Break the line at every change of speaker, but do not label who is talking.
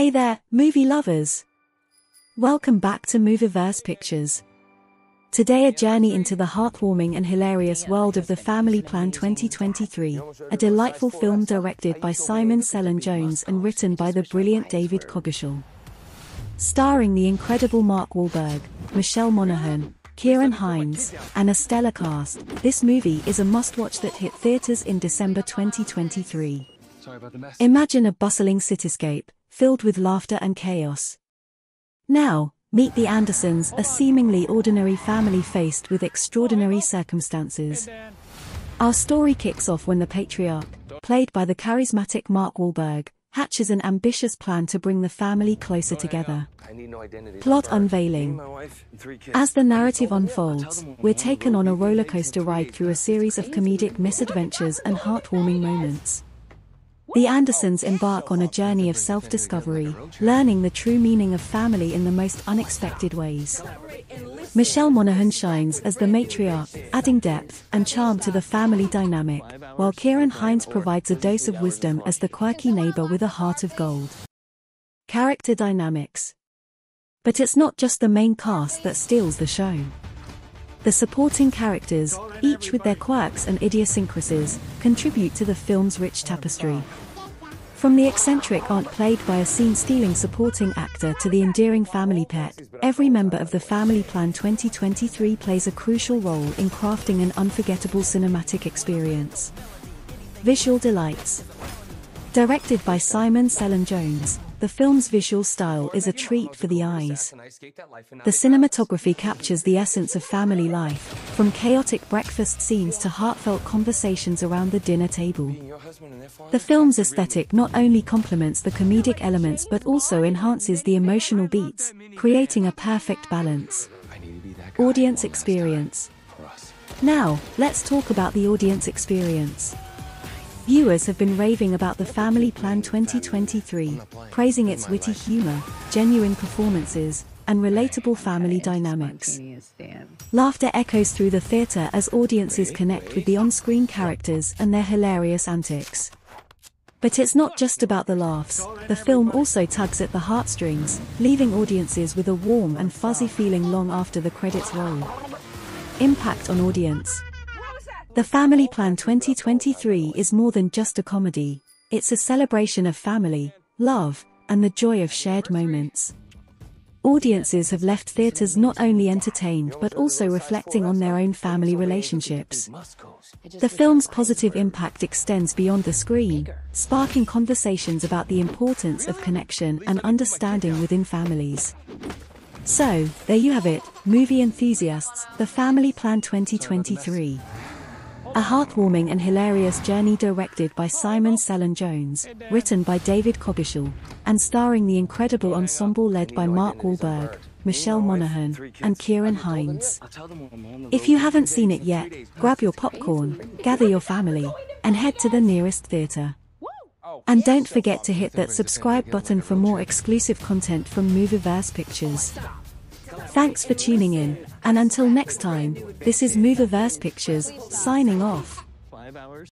Hey there, movie lovers! Welcome back to Movieverse Pictures. Today a journey into the heartwarming and hilarious world of The Family Plan 2023, a delightful film directed by Simon Cellan Jones and written by the brilliant David Coggeshall. Starring the incredible Mark Wahlberg, Michelle Monaghan, Kieran Hinds, and a stellar cast, this movie is a must-watch that hit theaters in December 2023. Imagine a bustling cityscape, filled with laughter and chaos. Now, meet the Andersons, a seemingly ordinary family faced with extraordinary circumstances. Our story kicks off when the patriarch, played by the charismatic Mark Wahlberg, hatches an ambitious plan to bring the family closer together. Plot unveiling. As the narrative unfolds, we're taken on a rollercoaster ride through a series of comedic misadventures and heartwarming moments. The Andersons embark on a journey of self-discovery, learning the true meaning of family in the most unexpected ways. Michelle Monaghan shines as the matriarch, adding depth and charm to the family dynamic, while Kieran Hinds provides a dose of wisdom as the quirky neighbor with a heart of gold. Character dynamics. But it's not just the main cast that steals the show. The supporting characters, each with their quirks and idiosyncrasies, contribute to the film's rich tapestry. From the eccentric aunt played by a scene-stealing supporting actor to the endearing family pet, every member of the Family Plan 2023 plays a crucial role in crafting an unforgettable cinematic experience. Visual Delights Directed by Simon Cellan Jones, the film's visual style is a treat for the eyes. The cinematography captures the essence of family life, from chaotic breakfast scenes to heartfelt conversations around the dinner table. The film's aesthetic not only complements the comedic elements but also enhances the emotional beats, creating a perfect balance. Audience experience. Now, let's talk about the audience experience. Viewers have been raving about the Family Plan 2023, praising its witty humor, genuine performances, and relatable family dynamics. Laughter echoes through the theater as audiences connect with the on-screen characters and their hilarious antics. But it's not just about the laughs, the film also tugs at the heartstrings, leaving audiences with a warm and fuzzy feeling long after the credits roll. Impact on audience. The Family Plan 2023 is more than just a comedy. It's a celebration of family, love, and the joy of shared moments. Audiences have left theaters not only entertained but also reflecting on their own family relationships. The film's positive impact extends beyond the screen, sparking conversations about the importance of connection and understanding within families. So, there you have it, movie enthusiasts, The Family Plan 2023. A heartwarming and hilarious journey directed by Simon Cellan Jones, written by David Coggeshall, and starring the incredible ensemble led by Mark Wahlberg, Michelle Monaghan, and Kieran Hinds. If you haven't seen it yet, grab your popcorn, gather your family, and head to the nearest theater. And don't forget to hit that subscribe button for more exclusive content from Movieverse Pictures. Thanks for tuning in, and until next time, this is Movieverse Pictures, signing off.